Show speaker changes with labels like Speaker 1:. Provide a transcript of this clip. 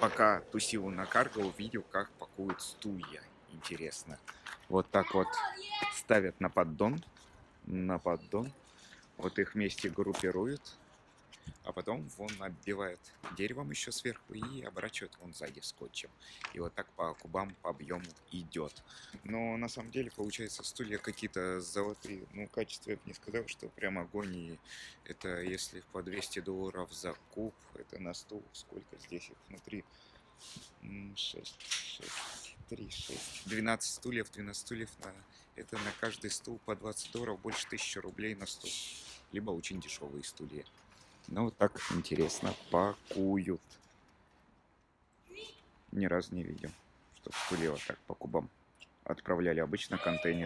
Speaker 1: пока тусил на карго, увидел, как пакуют стулья. Интересно. Вот так вот ставят на поддон. На поддон. Вот их вместе группируют. Потом вон оббивают деревом еще сверху и оборачивают вон сзади скотчем. И вот так по кубам, по объему идет. Но на самом деле получается стулья какие-то золотые. Ну, качество я бы не сказал, что прям огонь. И это если по 200 долларов за куб, это на стул. Сколько здесь их внутри? 6, 6, 3, 6. 12 стульев, 12 стульев на... Это на каждый стул по 20 долларов, больше 1000 рублей на стул. Либо очень дешевые стулья. Ну, вот так интересно пакуют. Ни разу не видел, что вот так по кубам отправляли. Обычно контейнер.